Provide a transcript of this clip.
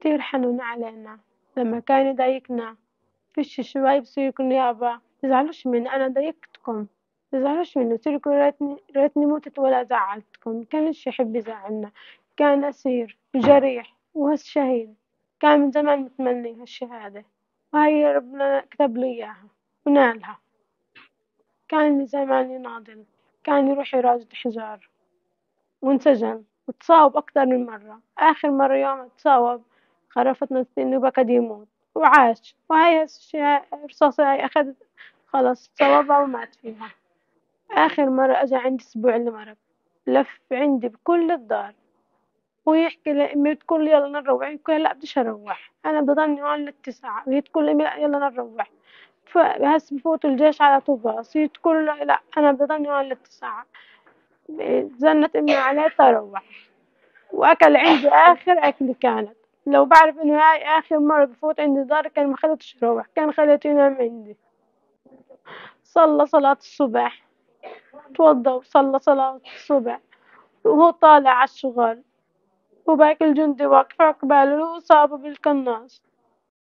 كتير حنون علينا. لما كان يضايقنا فيش شوي بصير يقول يابا. متزعلوش مني أنا ضايقتكم. متزعلوش مني بصير ريتني ريتني متت ولا زعلتكم. مكانش يحب يزعلنا. كان أسير جريح وهسه شهيد كان من زمان متمني هالشهادة وهاي ربنا كتبله إياها. ونالها. كان من زمان يناضل. كان يروح يراجد حجار. وانسجن. وتصاوب أكتر من مرة. آخر مرة يوم تصاوب. خرفت إنه بقى يموت. وعاش. وهاي الرصاصة هاي أخذت خلاص صوابها ومات فيها. آخر مرة أجا عندي أسبوع اللي مرض لف عندي بكل الدار. ويحكي لأمي تقول يلا نروح. يقول لا بديش أروح. أنا بضلني هون للتسعة. وهي تقول لأمي لا يلا نروح. فهسه بفوت الجيش على طوباس هي تقول له لا أنا بضلني هون للتسعة. زنت أمي عليه تروح وأكل عندي آخر أكلة كانت. لو بعرف إنه هاي آخر مرة بفوت عندي دار كان ما خليتش يروح كان خليته ينام عندي. صلى صلاة الصبح. توضى وصلى صلاة الصبح. وهو طالع عالشغل وباقي الجندي واقف عقباله وصابه بالقناص